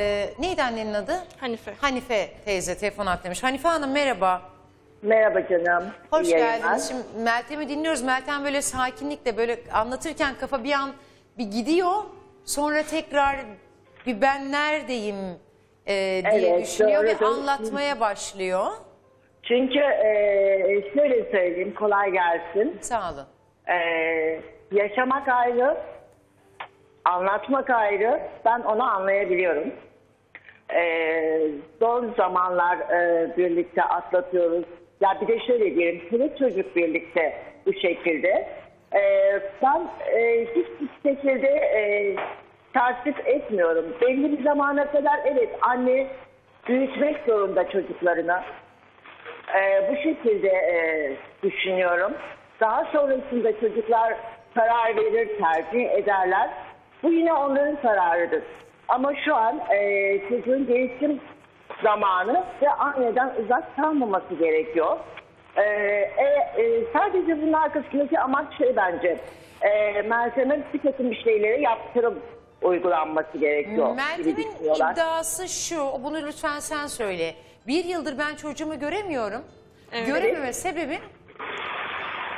Ee, neydi annenin adı? Hanife. Hanife teyze telefon at demiş. Hanife Hanım merhaba. Merhaba canım. Hoş İyi yayınlar. geldiniz. Şimdi Meltem'i dinliyoruz. Meltem böyle sakinlikle böyle anlatırken kafa bir an bir gidiyor. Sonra tekrar bir ben neredeyim e, diye Evet, düşünüyor ve doğrudur. anlatmaya başlıyor. Çünkü e, şöyle söyleyeyim, kolay gelsin. Sağ olun. E, yaşamak ayrı, anlatmak ayrı. Ben onu anlayabiliyorum. Zor zamanlar e, birlikte atlatıyoruz. Ya bir de şöyle diyelim, çoluk çocuk birlikte bu şekilde. E, ben e, hiçbir şekilde e, etmiyorum. Belli bir zamana kadar evet anne büyütmek zorunda çocuklarını. Ee, bu şekilde e, düşünüyorum. Daha sonrasında çocuklar karar verir, tercih ederler. Bu yine onların kararıdır. Ama şu an e, çocuğun gelişim zamanı ve anneden uzak kalmaması gerekiyor. Ee, e, e, sadece bunun arkasındaki amaç şey bence. E, Meltem'in bir takım bir şeylere yaptırım uygulanması gerekiyor. Meltem'in iddiası şu, bunu lütfen sen söyle. Bir yıldır ben çocuğumu göremiyorum. Evet. Görememe sebebim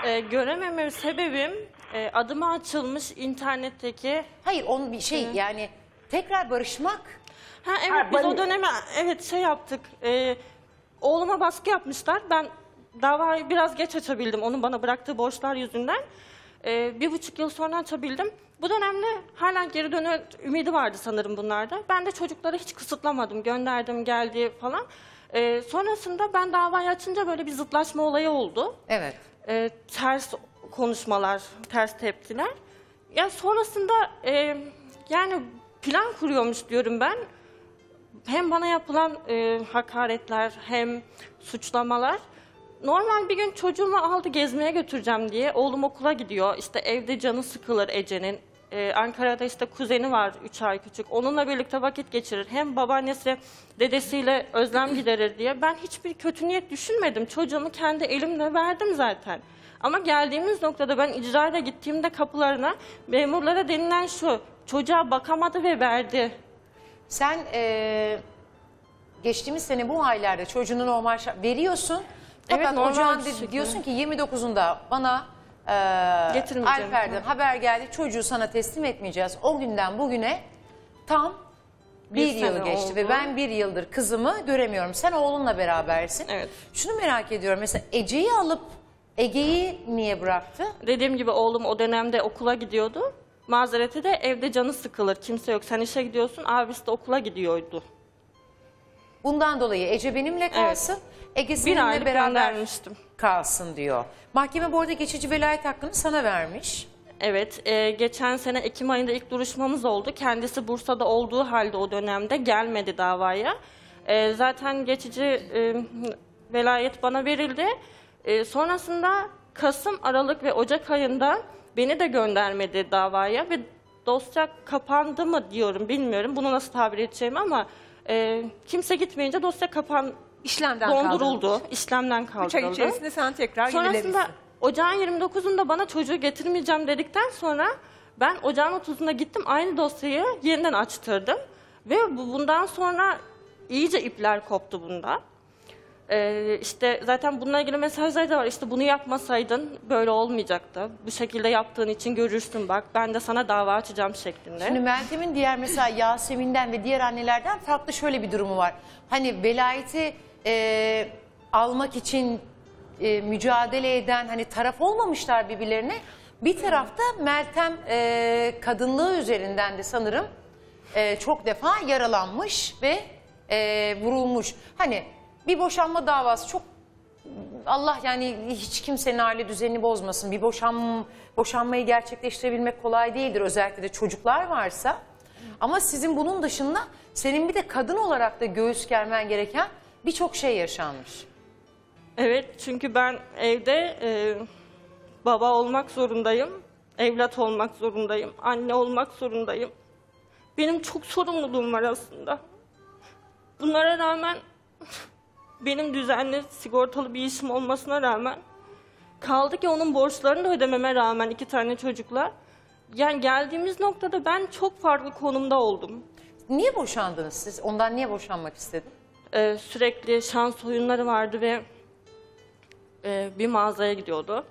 Ee, görememe sebebim e, adıma açılmış internetteki... hayır onun bir şey yani tekrar barışmak. Ha evet Ha, biz bana- o döneme evet şey yaptık. Ee, oğluma baskı yapmışlar. Ben davayı biraz geç açabildim. Onun bana bıraktığı borçlar yüzünden. Ee, bir buçuk yıl sonra açabildim. Bu dönemde hala geri dönme ümidi vardı sanırım bunlarda. Ben de çocukları hiç kısıtlamadım. Gönderdim geldi falan. Ee, sonrasında ben davayı açınca böyle bir zıtlaşma olayı oldu. Evet. e, ters konuşmalar, ters tepkiler. Ya sonrasında e, yani plan kuruyormuş diyorum ben. Hem bana yapılan e, hakaretler hem suçlamalar. Normal bir gün çocuğumu aldı gezmeye götüreceğim diye. Oğlum okula gidiyor. İşte evde canı sıkılır Ece'nin. Ee, Ankara'da işte kuzeni var 3 ay küçük. Onunla birlikte vakit geçirir. Hem babaannesi dedesiyle özlem giderir diye. Ben hiçbir kötü niyet düşünmedim. Çocuğumu kendi elimle verdim zaten. Ama geldiğimiz noktada ben icrayla gittiğimde kapılarına memurlara denilen şu. Çocuğa bakamadı ve verdi. Sen eee, geçtiğimiz sene bu aylarda çocuğunu normal şa- veriyorsun. Fakat Evet, normal ocağın bir de- şekilde. diyorsun ki 29'unda bana Getirmeyeceğim. Alper'den haber geldi. Çocuğu sana teslim etmeyeceğiz. O günden bugüne tam bir, Bir yıl sene geçti ve oldu. ben bir yıldır kızımı göremiyorum. Sen oğlunla berabersin. Evet. Şunu merak ediyorum. Mesela Ece'yi alıp Ege'yi niye bıraktı? Dediğim gibi oğlum o dönemde okula gidiyordu. Mazereti de evde canı sıkılır. Kimse yok. Sen işe gidiyorsun. Abisi de okula gidiyordu. Bundan dolayı Ece benimle kalsın. Ege Bir seninle aylık beraber göndermiştim. kalsın diyor. Mahkeme bu arada geçici velayet hakkını sana vermiş. Evet, e, geçen sene Ekim ayında ilk duruşmamız oldu. Kendisi Bursa'da olduğu halde o dönemde gelmedi davaya. E, zaten geçici e, velayet bana verildi. E, sonrasında Kasım, Aralık ve Ocak ayında beni de göndermedi davaya ve dosya kapandı mı diyorum bilmiyorum. Bunu nasıl tabir edeceğimi ama e, kimse gitmeyince dosya kapan İşlemden donduruldu. kaldırıldı. İşlemden Üç ay kaldırıldı. içerisinde sen tekrar Sonrasında ocağın 29'unda bana çocuğu getirmeyeceğim dedikten sonra ben ocağın 30'unda gittim aynı dosyayı yeniden açtırdım. Ve bu, bundan sonra iyice ipler koptu bunda. Ee, işte zaten bununla ilgili mesajlar da var. İşte bunu yapmasaydın böyle olmayacaktı. Bu şekilde yaptığın için görürsün bak. Ben de sana dava açacağım şeklinde. Şimdi Meltem'in diğer mesela Yasemin'den ve diğer annelerden farklı şöyle bir durumu var. Hani velayeti e, almak için e, mücadele eden hani taraf olmamışlar birbirlerine. Bir tarafta Meltem e, kadınlığı üzerinden de sanırım e, çok defa yaralanmış ve e, vurulmuş. Hani bir boşanma davası çok Allah yani hiç kimsenin aile düzenini bozmasın. Bir boşan, boşanmayı gerçekleştirebilmek kolay değildir. Özellikle de çocuklar varsa. Ama sizin bunun dışında senin bir de kadın olarak da göğüs germen gereken birçok şey yaşanmış. Evet çünkü ben evde e, baba olmak zorundayım, evlat olmak zorundayım, anne olmak zorundayım. Benim çok sorumluluğum var aslında. Bunlara rağmen benim düzenli sigortalı bir işim olmasına rağmen kaldı ki onun borçlarını da ödememe rağmen iki tane çocukla yani geldiğimiz noktada ben çok farklı konumda oldum. Niye boşandınız siz? Ondan niye boşanmak istedin? Ee, sürekli şans oyunları vardı ve e, bir mağazaya gidiyordu.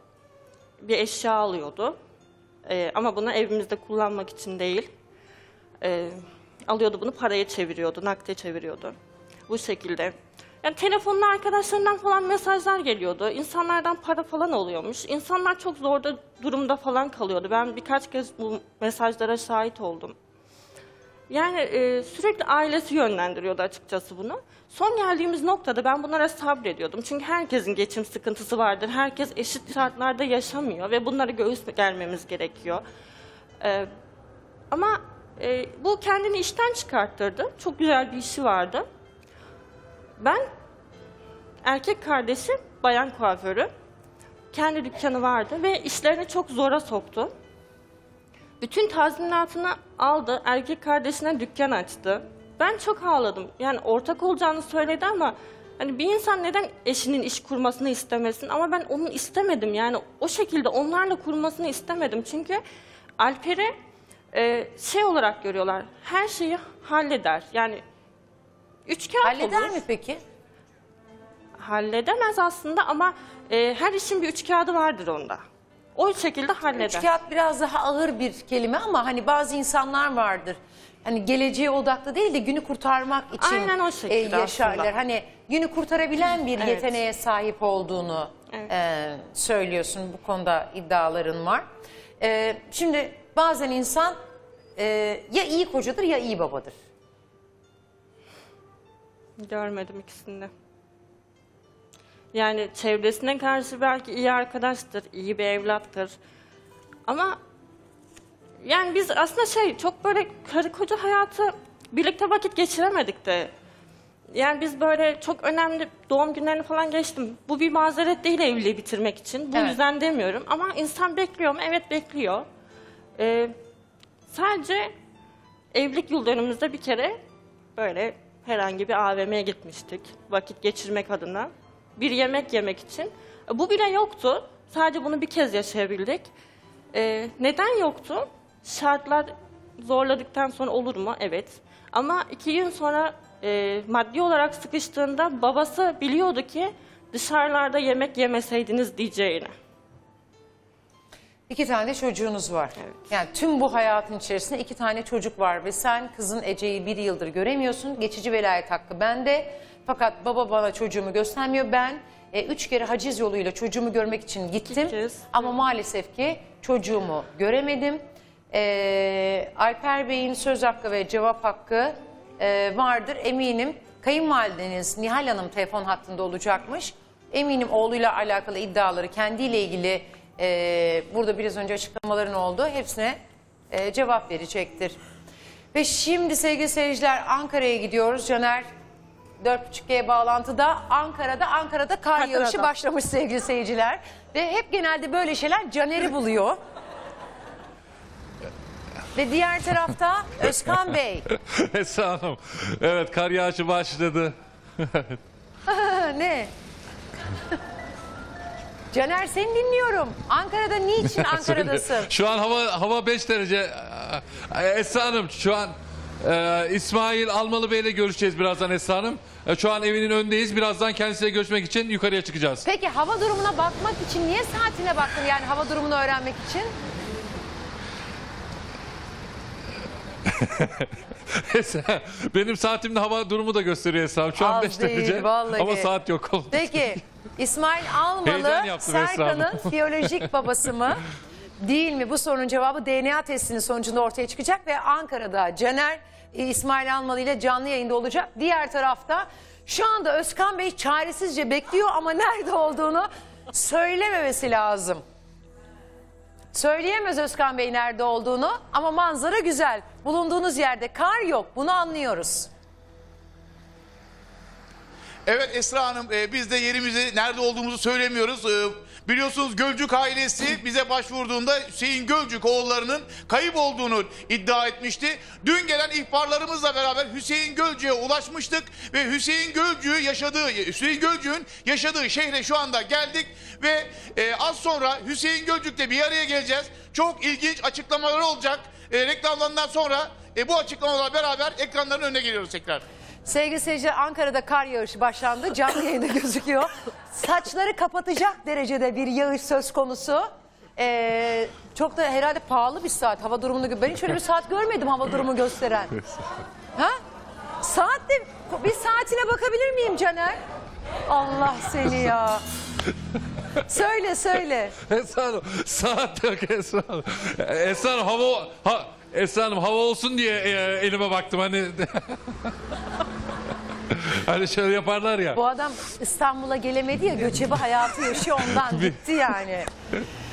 Bir eşya alıyordu. Ee, ama bunu evimizde kullanmak için değil. Ee, alıyordu bunu paraya çeviriyordu, nakde çeviriyordu. Bu şekilde. Yani telefonla arkadaşlarından falan mesajlar geliyordu. İnsanlardan para falan oluyormuş. İnsanlar çok zor da durumda falan kalıyordu. Ben birkaç kez bu mesajlara şahit oldum. Yani e, sürekli ailesi yönlendiriyordu açıkçası bunu. Son geldiğimiz noktada ben bunlara sabrediyordum. Çünkü herkesin geçim sıkıntısı vardır. Herkes eşit şartlarda yaşamıyor ve bunları göğüs gelmemiz gerekiyor. E, ama e, bu kendini işten çıkarttırdı. Çok güzel bir işi vardı. Ben erkek kardeşim bayan kuaförü. Kendi dükkanı vardı ve işlerini çok zora soktu. Bütün tazminatını aldı, erkek kardeşine dükkan açtı. Ben çok ağladım. Yani ortak olacağını söyledi ama hani bir insan neden eşinin iş kurmasını istemesin? Ama ben onun istemedim. Yani o şekilde onlarla kurmasını istemedim. Çünkü Alper'i e, şey olarak görüyorlar. Her şeyi halleder. Yani üç kağıt Halleder olur. mi peki? Halledemez aslında ama e, her işin bir üç kağıdı vardır onda. O şekilde halleder. Üç kağıt biraz daha ağır bir kelime ama hani bazı insanlar vardır. Hani geleceğe odaklı değil de günü kurtarmak için Aynen o şekilde e, yaşarlar. aslında. Hani günü kurtarabilen bir Evet. yeteneğe sahip olduğunu Evet. e, söylüyorsun. Bu konuda iddiaların var. E, şimdi bazen insan e, ya iyi kocadır ya iyi babadır. Görmedim ikisini de. Yani çevresine karşı belki iyi arkadaştır, iyi bir evlattır. Ama yani biz aslında şey çok böyle karı koca hayatı birlikte vakit geçiremedik de. Yani biz böyle çok önemli doğum günlerini falan geçtim. Bu bir mazeret değil evliliği bitirmek için. Bu Evet. yüzden demiyorum. Ama insan bekliyor mu? Evet bekliyor. Ee, sadece evlilik yıl dönümümüzde bir kere böyle herhangi bir AVM'ye gitmiştik. Vakit geçirmek adına. Bir yemek yemek için. E, Bu bile yoktu. Sadece bunu bir kez yaşayabildik. Ee, neden yoktu? Şartlar zorladıktan sonra olur mu? Evet. Ama iki gün sonra e, maddi olarak sıkıştığında babası biliyordu ki dışarılarda yemek yemeseydiniz diyeceğini. İki tane de çocuğunuz var. Yani tüm bu hayatın içerisinde iki tane çocuk var ve sen kızın Ece'yi bir yıldır göremiyorsun. Geçici velayet hakkı bende. Fakat baba bana çocuğumu göstermiyor. Ben e, üç kere haciz yoluyla çocuğumu görmek için gittim. Ama maalesef ki çocuğumu göremedim. E, Alper Bey'in söz hakkı ve cevap hakkı e, vardır eminim. Kayınvalideniz Nihal Hanım telefon hattında olacakmış. Eminim oğluyla alakalı iddiaları kendiyle ilgili e, burada biraz önce açıklamaların oldu. Hepsine e, cevap verecektir. Ve şimdi sevgili seyirciler Ankara'ya gidiyoruz. Caner 4.5G bağlantıda Ankara'da Ankara'da kar Ankara'da. yağışı başlamış sevgili seyirciler. Ve hep genelde böyle şeyler Caner'i buluyor. Ve diğer tarafta Özkan Bey. Esra Hanım. Evet kar yağışı başladı. ne? Caner seni dinliyorum. Ankara'da niçin Ankara'dasın? Şu an hava hava 5 derece. Ee, Esra Hanım şu an e, İsmail Almalı Bey ile görüşeceğiz birazdan Esra Hanım. E, şu an evinin önündeyiz. Birazdan kendisiyle görüşmek için yukarıya çıkacağız. Peki hava durumuna bakmak için niye saatine baktın yani hava durumunu öğrenmek için? Benim saatimde hava durumu da gösteriyor Esra. Şu an Az 5 değil, derece vallahi. ama saat yok. Peki İsmail Almalı Heyecan yaptım Esra Serkan'ın biyolojik babası mı? Değil mi? Bu sorunun cevabı DNA testinin sonucunda ortaya çıkacak ve Ankara'da Caner e, İsmail Almalı ile canlı yayında olacak. Diğer tarafta şu anda Özkan Bey çaresizce bekliyor ama nerede olduğunu söylememesi lazım. Söyleyemez Özkan Bey nerede olduğunu ama manzara güzel. Bulunduğunuz yerde kar yok bunu anlıyoruz. Evet Esra Hanım e, biz de yerimizi nerede olduğumuzu söylemiyoruz. E, biliyorsunuz Gölcük ailesi bize başvurduğunda Hüseyin Gölcük oğullarının kayıp olduğunu iddia etmişti. Dün gelen ihbarlarımızla beraber Hüseyin Gölcük'e ulaşmıştık ve Hüseyin Gölcük'ü yaşadığı Hüseyin Gölcük'ün yaşadığı şehre şu anda geldik ve e, az sonra Hüseyin Gölcük'le bir araya geleceğiz. Çok ilginç açıklamalar olacak. E, reklamlarından sonra e, bu açıklamalarla beraber ekranların önüne geliyoruz tekrar. Sevgili seyirciler Ankara'da kar yağışı başlandı. Canlı yayında gözüküyor. Saçları kapatacak derecede bir yağış söz konusu. Ee, çok da herhalde pahalı bir saat hava durumunu. Ben hiç öyle bir saat görmedim hava durumu gösteren. Ha? Saat de bir saatine bakabilir miyim Caner? Allah seni ya. söyle söyle. Esra Hanım saat yok Esra Hanım. Hava ha, Esra hava olsun diye e, elime baktım hani. hani şöyle yaparlar ya. Bu adam İstanbul'a gelemedi ya göçebe hayatı yaşıyor ondan gitti yani.